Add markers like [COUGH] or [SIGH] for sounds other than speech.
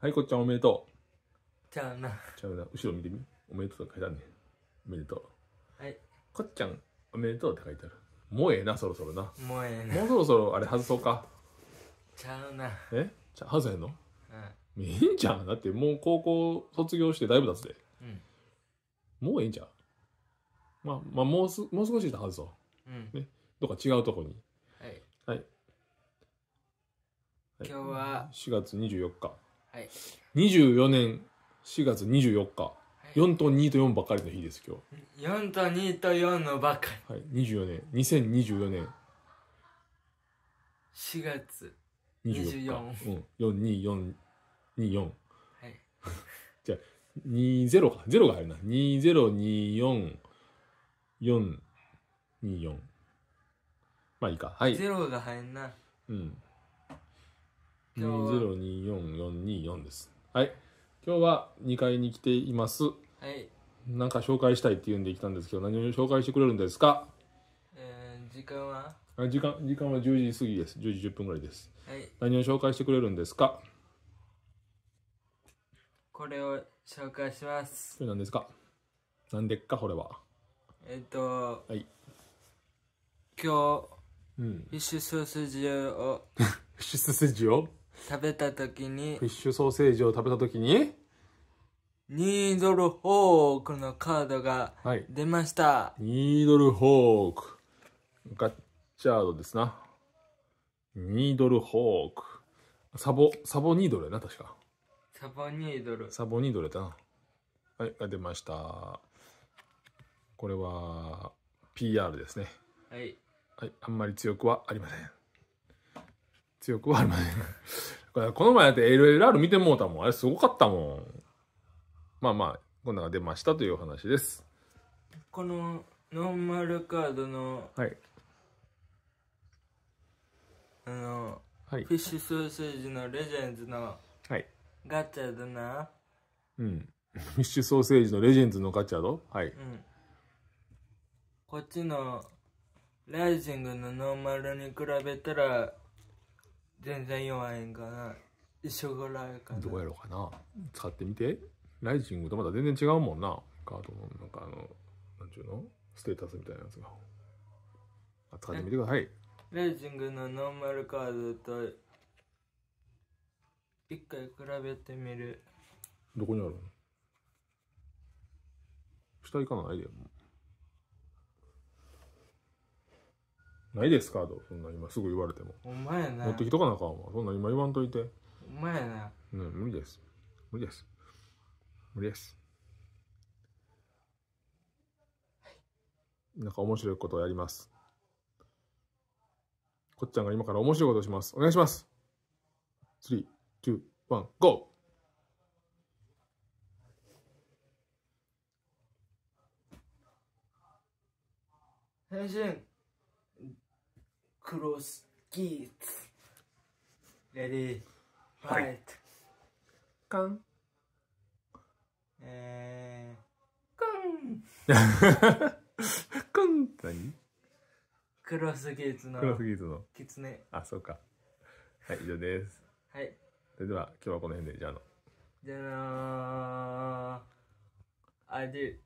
はい、こっちゃんおめでとちゃうな。う。ちゃうな、後ろ見てみ。おめでとうって書いてあるねん。おめでとう。はい。こっちゃんおめでとうって書いてある。もうええな、そろそろな。もうええな。もうそろそろあれ外そうか。ちゃうな。え？じゃあ外せへんの？うん。いいんじゃん。だってもう高校卒業してだいぶ経つで。うん。もうええんじゃん。まあ、まあ、もうす、もう少しした外そう。うん。どっか違うとこに。はい。はい。今日は、4月24日。はい。24年4月24日。い4と2と4ばっかりの日です、今4と2と4のばっかり。日。はい。24年。2024年4月。24日。24うん。424、24。はい。じゃあ、20か。0が入るな。2024、424。まあいいか。はい。ゼロが入んな。うん。今日は2024424です。はい。今日は2階に来ています。はい。なんか紹介したいって言うんで来たんですけど、何を紹介してくれるんですか？えー、時間は？あ時間、時間は10時過ぎです。10時10分ぐらいです。はい。何を紹介してくれるんですか？これを紹介します。それ何ですか？なんでっかこれは？えっ、と、はい。今うん。日、フィッシュソーセージを [LAUGHS] フィッシュソーセージを食べたときにフィッシュソーセージを食べたときにニードルホークのカードがはい。出ました。ニードルホーク。ガッチャードですな。ニードルホーク。サボ、サボニードルやな、確か。サボニードル。サボニードルやったな。はい、が出ました。これは、PR ですね。はい。はい、あんまり強くはありません。強くはありません。この前やって LLR 見てもうたもん。あれすごかったもん。まあまあ、こんなのが出ましたというお話です。このノーマルカードの、はい。あの、はいフ。ィッシュソーセージのレジェンズのはい。ガチャだな。うん。フィッシュソーセージのレジェンズのガチャドはい。うん。こっちのライジングのノーマルに比べたら全然弱いんかな。一緒ぐらいかな。どうやろうかな。使ってみて。ライジングとまた全然違うもんな。カードの、なんかあの、なんちゅうの？ステータスみたいなやつが。あ使ってみてください。ライジングのノーマルカードと一回比べてみる。どこにあるの？下行かないでよ。ないですカード。そんな今すぐ言われても。お前やな。持ってきとかなあかんわ。そんな今言わんといて。お前やな。うん、無理です。無理です。無理です。なんか面白いことをやります。こっちゃんが今から面白いことをします。お願いします。3、2、1、GO! 変身クロスギーツ。レディーファイトカン。えー、クン。カン。何？クロスギーツのクロスギーズの。キツネ。あ、そうか。はい、以上です。はい。それでは今日はこの辺で、じゃああの。じゃあなー。アデュー